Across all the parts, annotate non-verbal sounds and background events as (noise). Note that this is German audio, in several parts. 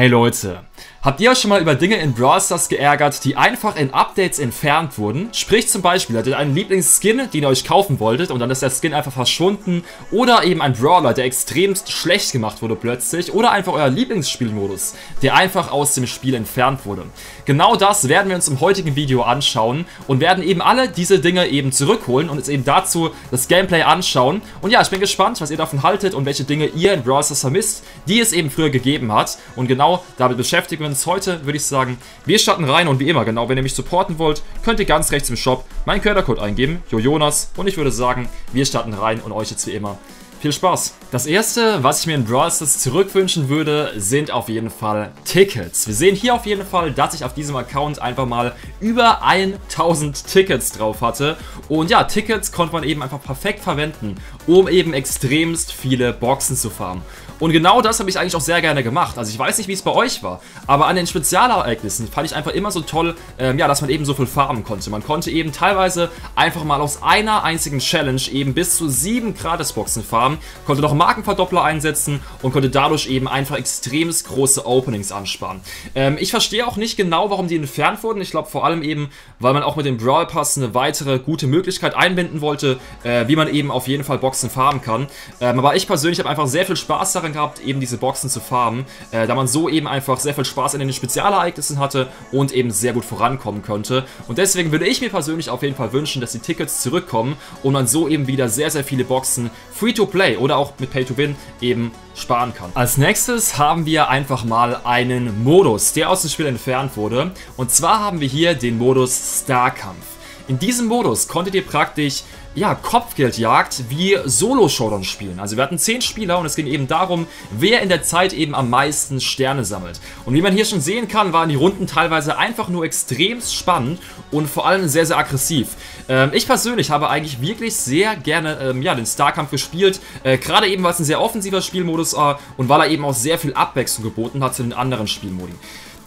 Hey Leute, Habt ihr euch schon mal über Dinge in Brawl Stars geärgert, die einfach in Updates entfernt wurden? Sprich zum Beispiel, hattet ihr einen Lieblingsskin, den ihr euch kaufen wolltet und dann ist der Skin einfach verschwunden oder eben ein Brawler, der extremst schlecht gemacht wurde plötzlich oder einfach euer Lieblingsspielmodus, der einfach aus dem Spiel entfernt wurde. Genau das werden wir uns im heutigen Video anschauen und werden eben alle diese Dinge eben zurückholen und uns eben dazu das Gameplay anschauen. Und ja, ich bin gespannt, was ihr davon haltet und welche Dinge ihr in Brawl Stars vermisst, die es eben früher gegeben hat. Und genau damit beschäftigen uns heute, würde ich sagen, wir starten rein und wie immer, genau, wenn ihr mich supporten wollt, könnt ihr ganz rechts im Shop meinen Quercode eingeben, Jojonas, und ich würde sagen, wir starten rein und euch jetzt wie immer viel Spaß! Das erste, was ich mir in Brawl Stars zurückwünschen würde, sind auf jeden Fall Tickets. Wir sehen hier auf jeden Fall, dass ich auf diesem Account einfach mal über 1000 Tickets drauf hatte. Und ja, Tickets konnte man eben einfach perfekt verwenden, um eben extremst viele Boxen zu farmen. Und genau das habe ich eigentlich auch sehr gerne gemacht. Also ich weiß nicht, wie es bei euch war, aber an den Spezialereignissen fand ich einfach immer so toll, ähm, ja, dass man eben so viel farmen konnte. Man konnte eben teilweise einfach mal aus einer einzigen Challenge eben bis zu sieben Gratisboxen farmen, konnte noch Markenverdoppler einsetzen und konnte dadurch eben einfach extremst große Openings ansparen. Ähm, ich verstehe auch nicht genau, warum die entfernt wurden. Ich glaube vor allem eben, weil man auch mit dem Brawl Pass eine weitere gute Möglichkeit einbinden wollte, äh, wie man eben auf jeden Fall Boxen farmen kann. Ähm, aber ich persönlich habe einfach sehr viel Spaß daran gehabt, eben diese Boxen zu farmen, äh, da man so eben einfach sehr viel Spaß in den Spezialereignissen hatte und eben sehr gut vorankommen könnte. Und deswegen würde ich mir persönlich auf jeden Fall wünschen, dass die Tickets zurückkommen und man so eben wieder sehr, sehr viele Boxen Free-to-Play oder auch mit Pay-to-Win eben sparen kann. Als nächstes haben wir einfach mal einen Modus, der aus dem Spiel entfernt wurde. Und zwar haben wir hier den Modus Starkampf. In diesem Modus konntet ihr praktisch ja, Kopfgeldjagd wie Solo-Showdown spielen. Also wir hatten 10 Spieler und es ging eben darum, wer in der Zeit eben am meisten Sterne sammelt. Und wie man hier schon sehen kann, waren die Runden teilweise einfach nur extrem spannend und vor allem sehr, sehr aggressiv. Ähm, ich persönlich habe eigentlich wirklich sehr gerne ähm, ja, den Starkampf gespielt, äh, gerade eben, weil es ein sehr offensiver Spielmodus war und weil er eben auch sehr viel Abwechslung geboten hat zu den anderen Spielmodi.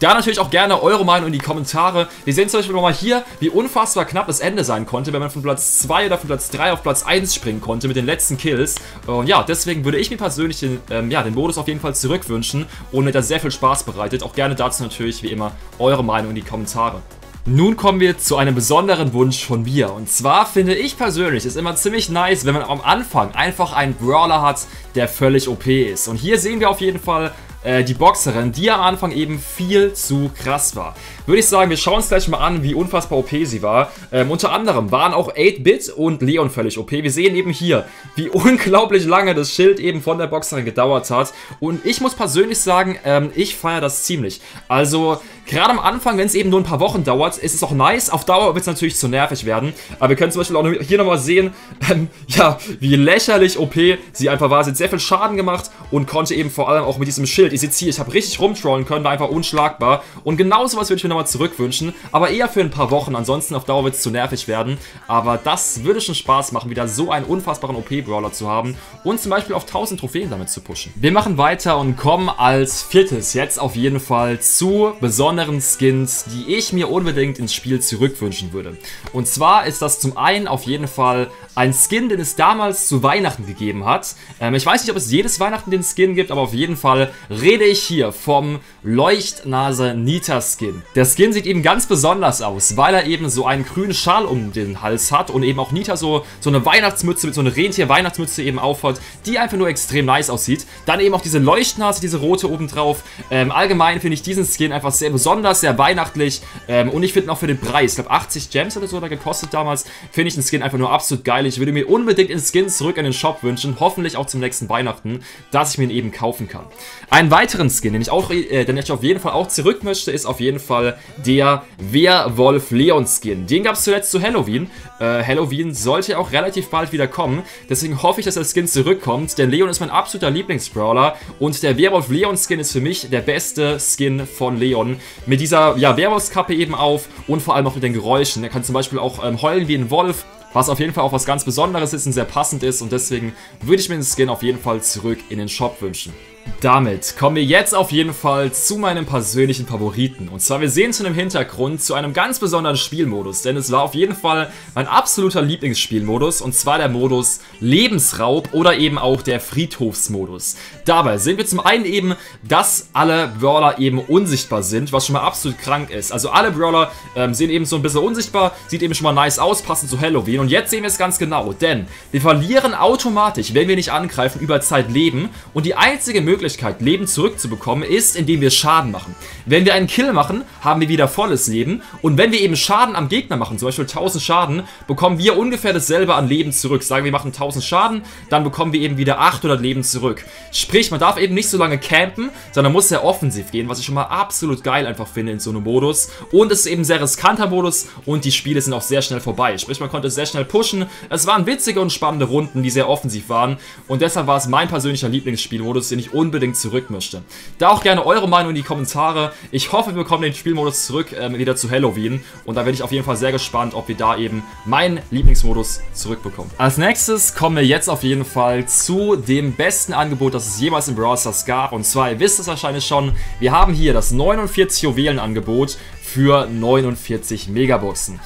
Da natürlich auch gerne eure Meinung in die Kommentare. Wir sehen zum Beispiel nochmal hier, wie unfassbar knapp das Ende sein konnte, wenn man von Platz 2 oder von Platz 3 auf Platz 1 springen konnte mit den letzten Kills. Und ja, deswegen würde ich mir persönlich den, ähm, ja, den Modus auf jeden Fall zurückwünschen und mir da sehr viel Spaß bereitet. Auch gerne dazu natürlich, wie immer, eure Meinung in die Kommentare. Nun kommen wir zu einem besonderen Wunsch von mir. Und zwar finde ich persönlich es immer ziemlich nice, wenn man am Anfang einfach einen Brawler hat, der völlig OP ist. Und hier sehen wir auf jeden Fall äh, die Boxerin, die am Anfang eben viel zu krass war. Würde ich sagen, wir schauen uns gleich mal an, wie unfassbar OP sie war. Ähm, unter anderem waren auch 8-Bit und Leon völlig OP. Wir sehen eben hier, wie (laughs) unglaublich lange das Schild eben von der Boxerin gedauert hat. Und ich muss persönlich sagen, ähm, ich feiere das ziemlich. Also, gerade am Anfang, wenn es eben nur ein paar Wochen dauert, ist es auch nice. Auf Dauer wird es natürlich zu nervig werden. Aber wir können zum Beispiel auch hier nochmal sehen, (laughs) ähm, ja, wie lächerlich OP sie einfach war. Sie hat sehr viel Schaden gemacht und konnte eben vor allem auch mit diesem Schild, ihr seht hier, ich habe richtig rumtrollen können, war einfach unschlagbar. Und genau sowas würde ich mir nochmal zurückwünschen, aber eher für ein paar Wochen, ansonsten auf Dauer wird es zu nervig werden. Aber das würde schon Spaß machen, wieder so einen unfassbaren OP-Brawler zu haben und zum Beispiel auf 1000 Trophäen damit zu pushen. Wir machen weiter und kommen als viertes jetzt auf jeden Fall zu besonderen Skins, die ich mir unbedingt ins Spiel zurückwünschen würde. Und zwar ist das zum einen auf jeden Fall ein Skin, den es damals zu Weihnachten gegeben hat. Ähm, ich weiß nicht, ob es jedes Weihnachten den Skin gibt, aber auf jeden Fall rede ich hier vom Leuchtnase Nita Skin. Der Skin sieht eben ganz besonders aus, weil er eben so einen grünen Schal um den Hals hat und eben auch Nita so, so eine Weihnachtsmütze mit so einer Rentier-Weihnachtsmütze eben aufhat, die einfach nur extrem nice aussieht. Dann eben auch diese Leuchtnase, diese rote obendrauf. Ähm, allgemein finde ich diesen Skin einfach sehr besonders, sehr weihnachtlich ähm, und ich finde auch für den Preis, ich glaube 80 Gems oder so da gekostet damals, finde ich den Skin einfach nur absolut geil. Ich würde mir unbedingt den Skin zurück in den Shop wünschen, hoffentlich auch zum nächsten Weihnachten, dass ich mir ihn eben kaufen kann. Einen weiteren Skin, den ich, auch, äh, den ich auf jeden Fall auch zurück möchte, ist auf jeden Fall der Werwolf Leon Skin. Den gab es zuletzt zu Halloween. Äh, Halloween sollte auch relativ bald wieder kommen. Deswegen hoffe ich, dass der Skin zurückkommt, denn Leon ist mein absoluter Lieblingsbrawler und der Werwolf Leon Skin ist für mich der beste Skin von Leon. Mit dieser ja, Werwolfskappe eben auf und vor allem auch mit den Geräuschen. Er kann zum Beispiel auch ähm, heulen wie ein Wolf was auf jeden Fall auch was ganz Besonderes ist und sehr passend ist und deswegen würde ich mir den Skin auf jeden Fall zurück in den Shop wünschen. Damit kommen wir jetzt auf jeden Fall zu meinem persönlichen Favoriten. Und zwar, wir sehen es in dem Hintergrund zu einem ganz besonderen Spielmodus, denn es war auf jeden Fall mein absoluter Lieblingsspielmodus, und zwar der Modus Lebensraub oder eben auch der Friedhofsmodus. Dabei sehen wir zum einen eben, dass alle Brawler eben unsichtbar sind, was schon mal absolut krank ist. Also alle Brawler ähm, sehen eben so ein bisschen unsichtbar, sieht eben schon mal nice aus, passend zu Halloween. Und jetzt sehen wir es ganz genau, denn wir verlieren automatisch, wenn wir nicht angreifen, über Zeit Leben. Und die einzige Möglichkeit, Leben zurückzubekommen, ist, indem wir Schaden machen. Wenn wir einen Kill machen, haben wir wieder volles Leben. Und wenn wir eben Schaden am Gegner machen, zum Beispiel 1000 Schaden, bekommen wir ungefähr dasselbe an Leben zurück. Sagen wir machen 1000 Schaden, dann bekommen wir eben wieder 800 Leben zurück. Sprich, man darf eben nicht so lange campen, sondern muss sehr offensiv gehen, was ich schon mal absolut geil einfach finde in so einem Modus. Und es ist eben ein sehr riskanter Modus und die Spiele sind auch sehr schnell vorbei. Sprich, man konnte sehr schnell pushen. Es waren witzige und spannende Runden, die sehr offensiv waren. Und deshalb war es mein persönlicher Lieblingsspielmodus, den ich unbedingt zurück möchte. Da auch gerne eure Meinung in die Kommentare. Ich hoffe, wir bekommen den Spielmodus zurück äh, wieder zu Halloween. Und da bin ich auf jeden Fall sehr gespannt, ob wir da eben meinen Lieblingsmodus zurückbekommen. Als nächstes kommen wir jetzt auf jeden Fall zu dem besten Angebot, das es jemals in Brawl Stars gab. Und zwar, ihr wisst es wahrscheinlich schon, wir haben hier das 49 Juwelen-Angebot für 49 Megaboxen.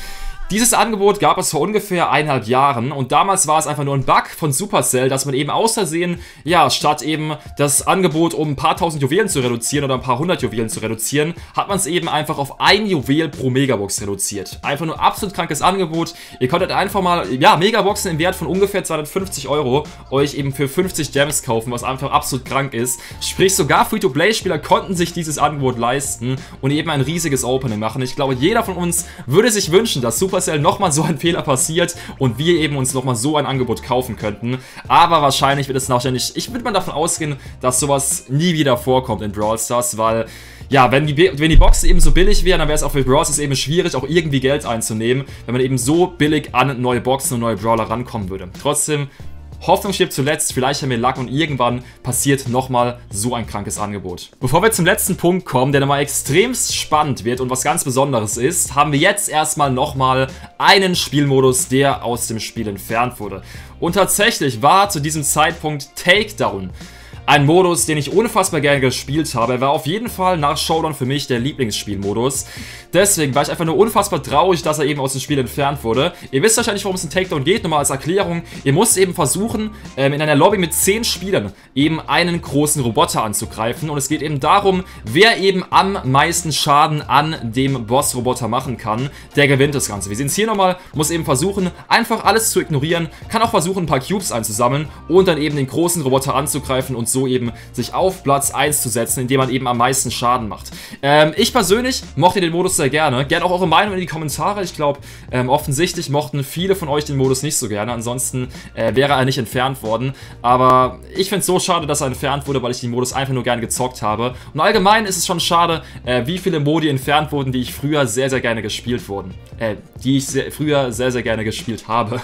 Dieses Angebot gab es vor ungefähr eineinhalb Jahren und damals war es einfach nur ein Bug von Supercell, dass man eben aus Versehen, ja, statt eben das Angebot um ein paar tausend Juwelen zu reduzieren oder ein paar hundert Juwelen zu reduzieren, hat man es eben einfach auf ein Juwel pro Megabox reduziert. Einfach nur absolut krankes Angebot. Ihr konntet einfach mal, ja, Megaboxen im Wert von ungefähr 250 Euro euch eben für 50 Gems kaufen, was einfach absolut krank ist. Sprich, sogar Free-to-Play-Spieler konnten sich dieses Angebot leisten und eben ein riesiges Opening machen. Ich glaube, jeder von uns würde sich wünschen, dass Supercell Supercell nochmal so ein (laughs) Fehler passiert und wir eben uns nochmal so ein Angebot kaufen könnten. Aber wahrscheinlich wird es wahrscheinlich, ich würde mal davon ausgehen, dass sowas nie wieder vorkommt in Brawl Stars, weil ja, wenn die, wenn die Boxen eben so billig wären, dann wäre es auch für Brawl Stars eben schwierig, auch irgendwie Geld einzunehmen, wenn man eben so billig an neue Boxen und neue Brawler rankommen würde. Trotzdem, Hoffnung stirbt zuletzt, vielleicht haben wir Luck und irgendwann passiert nochmal so ein krankes Angebot. Bevor wir zum letzten Punkt kommen, der nochmal extremst spannend wird und was ganz Besonderes ist, haben wir jetzt erstmal nochmal einen Spielmodus, der aus dem Spiel entfernt wurde. Und tatsächlich war zu diesem Zeitpunkt Takedown ein Modus, den ich unfassbar gerne gespielt habe. Er war auf jeden Fall nach Showdown für mich der Lieblingsspielmodus. Deswegen war ich einfach nur unfassbar traurig, dass er eben aus dem Spiel entfernt wurde. Ihr wisst wahrscheinlich, worum es in Takedown geht. Nochmal als Erklärung. Ihr müsst eben versuchen, ähm, in einer Lobby mit 10 Spielern eben einen großen Roboter anzugreifen. Und es geht eben darum, wer eben am meisten Schaden an dem Boss-Roboter machen kann, der gewinnt das Ganze. Wir sehen es hier nochmal. Muss eben versuchen, einfach alles zu ignorieren. Kann auch versuchen, ein paar Cubes einzusammeln und dann eben den großen Roboter anzugreifen und so so eben sich auf Platz 1 zu setzen, indem man eben am meisten Schaden macht. Ähm, ich persönlich mochte den Modus sehr gerne. Gerne auch eure Meinung in die Kommentare. Ich glaube, ähm, offensichtlich mochten viele von euch den Modus nicht so gerne. Ansonsten äh, wäre er nicht entfernt worden. Aber ich finde es so schade, dass er entfernt wurde, weil ich den Modus einfach nur gerne gezockt habe. Und allgemein ist es schon schade, äh, wie viele Modi entfernt wurden, die ich früher sehr, sehr gerne gespielt wurden. Äh, die ich sehr, früher sehr, sehr gerne gespielt habe.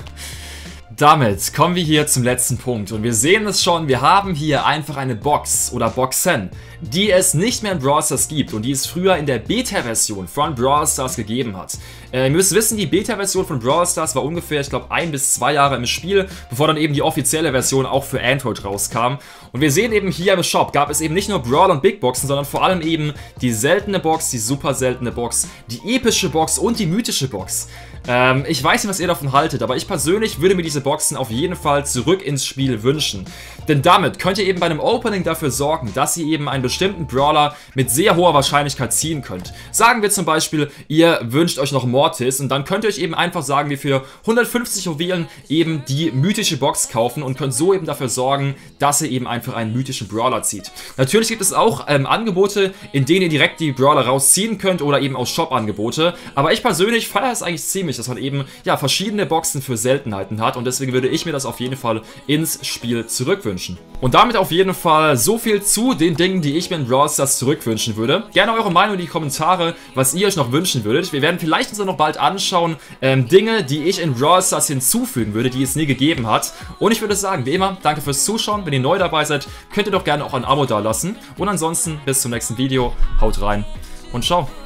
Damit kommen wir hier zum letzten Punkt und wir sehen es schon, wir haben hier einfach eine Box oder Boxen, die es nicht mehr in Brawl Stars gibt und die es früher in der Beta-Version von Brawl Stars gegeben hat. Äh, ihr müsst wissen, die Beta-Version von Brawl Stars war ungefähr, ich glaube, ein bis zwei Jahre im Spiel, bevor dann eben die offizielle Version auch für Android rauskam. Und wir sehen eben hier im Shop gab es eben nicht nur Brawl und Big Boxen, sondern vor allem eben die seltene Box, die super seltene Box, die epische Box und die mythische Box. Ähm, ich weiß nicht, was ihr davon haltet, aber ich persönlich würde mir diese Boxen auf jeden Fall zurück ins Spiel wünschen. Denn damit könnt ihr eben bei einem Opening dafür sorgen, dass ihr eben einen bestimmten Brawler mit sehr hoher Wahrscheinlichkeit ziehen könnt. Sagen wir zum Beispiel, ihr wünscht euch noch Mortis und dann könnt ihr euch eben einfach sagen, wir für 150 Juwelen eben die mythische Box kaufen und könnt so eben dafür sorgen, dass ihr eben einfach einen mythischen Brawler zieht. Natürlich gibt es auch ähm, Angebote, in denen ihr direkt die Brawler rausziehen könnt oder eben auch Shop-Angebote, aber ich persönlich feiere es eigentlich ziemlich dass man eben ja verschiedene Boxen für Seltenheiten hat und deswegen würde ich mir das auf jeden Fall ins Spiel zurückwünschen. Und damit auf jeden Fall so viel zu den Dingen, die ich mir in Brawl Stars zurückwünschen würde. Gerne eure Meinung in die Kommentare, was ihr euch noch wünschen würdet. Wir werden vielleicht uns noch bald anschauen, ähm, Dinge, die ich in Brawl Stars hinzufügen würde, die es nie gegeben hat. Und ich würde sagen, wie immer, danke fürs Zuschauen. Wenn ihr neu dabei seid, könnt ihr doch gerne auch ein Abo da lassen. Und ansonsten bis zum nächsten Video. Haut rein und ciao.